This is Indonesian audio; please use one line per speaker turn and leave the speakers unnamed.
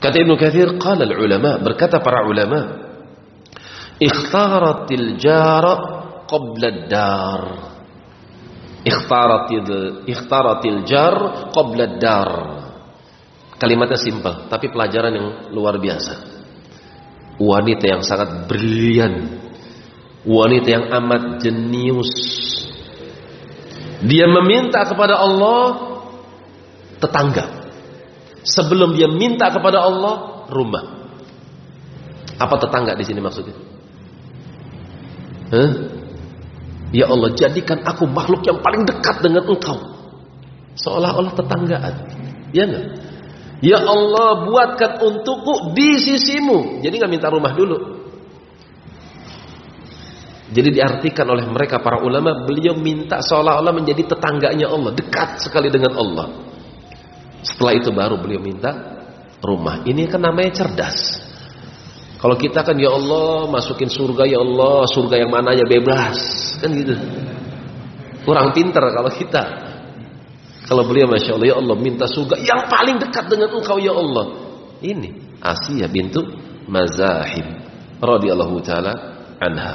Kata Ibnu Katsir, qala ulama berkata para ulama, ikhtaratil jara qabla ad-dar. Ikhtaratil ikhtaratil jar qabla ad-dar. Kalimatnya simpel, tapi pelajaran yang luar biasa. Wanita yang sangat brilian. Wanita yang amat jenius. Dia meminta kepada Allah tetangga. Sebelum dia minta kepada Allah rumah. Apa tetangga di sini maksudnya? Huh? Ya Allah, jadikan aku makhluk yang paling dekat dengan Engkau. Seolah-olah tetanggaan. Ya enggak? Ya Allah, buatkan untukku di sisimu. Jadi nggak minta rumah dulu. Jadi diartikan oleh mereka para ulama, beliau minta seolah-olah menjadi tetangganya Allah, dekat sekali dengan Allah. Setelah itu baru beliau minta rumah. Ini kan namanya cerdas. Kalau kita kan ya Allah masukin surga ya Allah, surga yang mana ya bebas, kan gitu. Kurang pinter kalau kita. Kalau beliau masya Allah ya Allah minta surga yang paling dekat dengan engkau ya Allah. Ini Asia bintu Mazahib radhiyallahu taala anha.